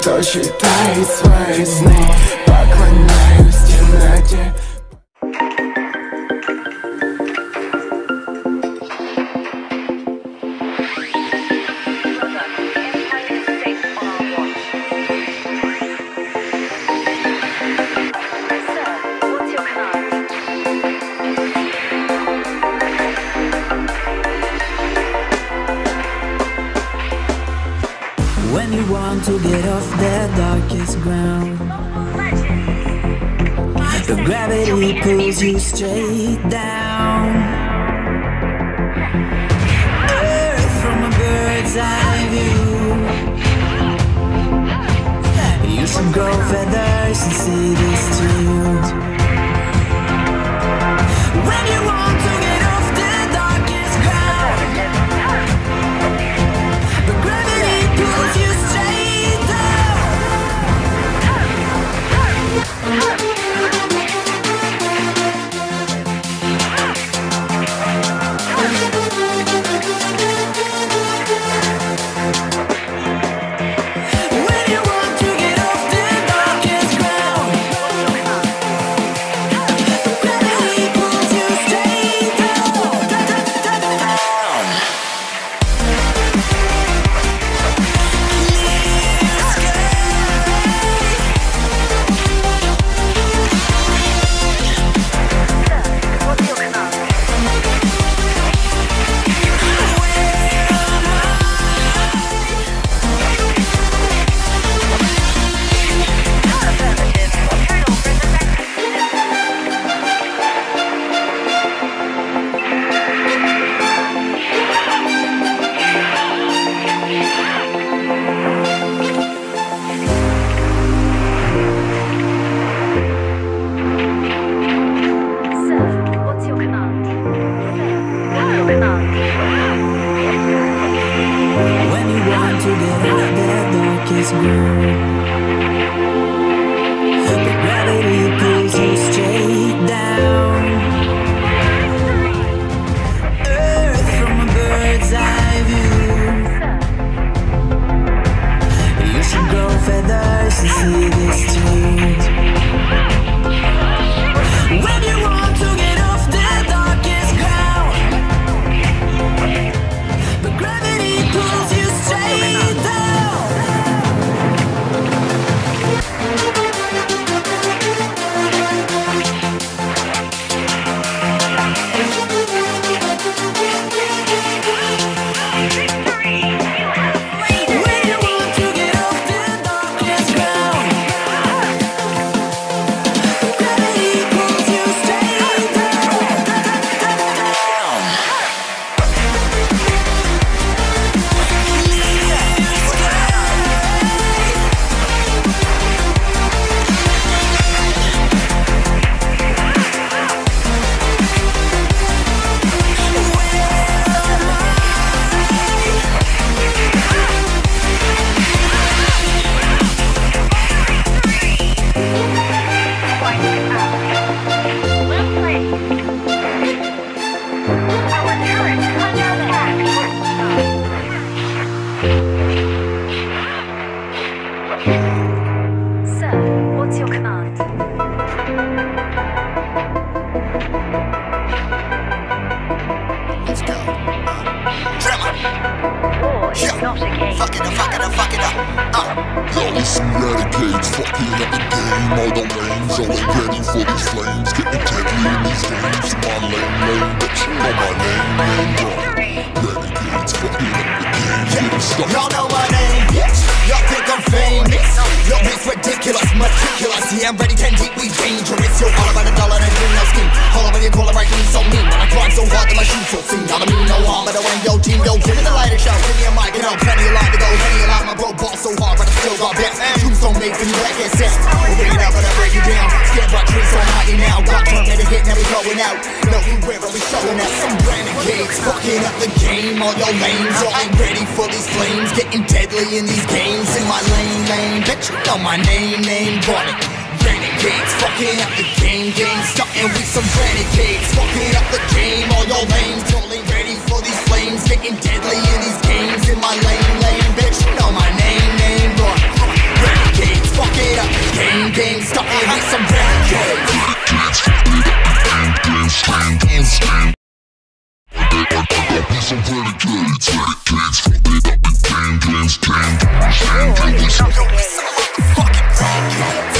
кто считает свои сны Поклоняюсь темноте Want to get off the darkest ground. The gravity pulls you straight down. Earth from a bird's eye view. You should grow feathers and see this too for these flames. Getting deadly in these games. My lane, lane, but you know my name, name, Yeah, I'm ready, 10 deep, we dangerous. Yo, all about a dollar and a green, no scheme. All over you call it right, me so mean. When I grind so hard that my shoes so clean. All I mean, no harm, but when yo team, yo, give me the lighter show. Give me a mic and I'll plenty of line to go. Plenty of line, my bro ball so hard, but I still got best. Shoes don't make me wreck it, set. We'll bring it up and I break it down. Scared by trees so mighty now. Got turn a hit, now we going out. No, we where are we showing out? Some renegades fucking up the game. All your lanes, all ain't ready for these flames. Getting deadly in these games. In my lane, lane, bitch, you know my name, name, run it renegades Fucking up the game, game. Starting with some renegades. Fucking up the game, all your lanes. Totally ready for these flames. Getting deadly in these games. In my lane, lane, bitch You know my name, name, boy Renegades, it up the game, game. Starting with some renegades. Renegades, fucking up the game, game Stand, stand, some renegades, renegades, fucking up the game, game, stand, stand, stand, stand,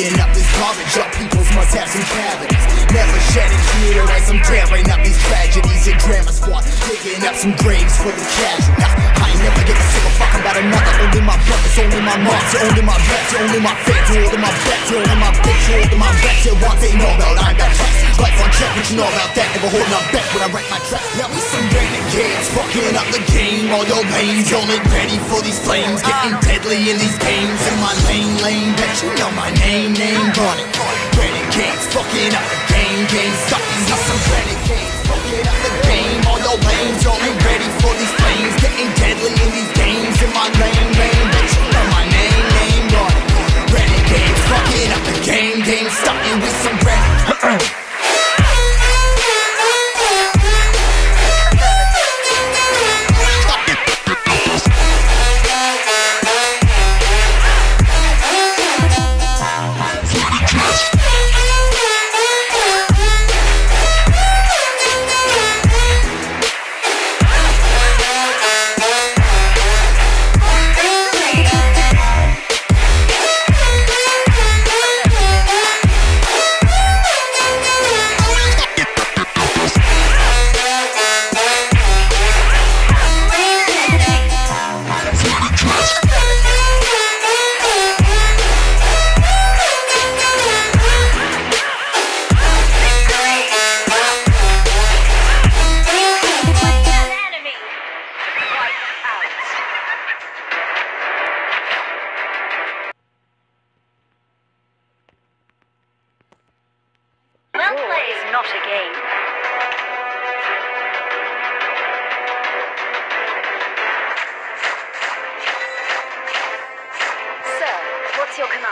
Eating up this garbage, up peoples must have some cavities. Never shedding tear as I'm tearing up these tragedies. In drama squad, digging up some graves for the casual. Now, I never give a single fuck about another. Only my brothers, only my moms, only my you're only my fans, only my you're only my bitch, only my vets. Know about that? Never holding up back when I wreck my track. Now we some renegades, fucking up the game. All your lanes, y'all ain't ready for these flames. Getting deadly in these games. In my lane, lane, bet you know my name, name, run it. Renegades, fucking up the game, game. Sucking with some renegades,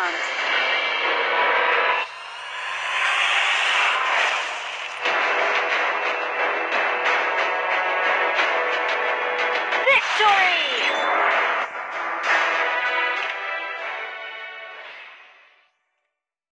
anos.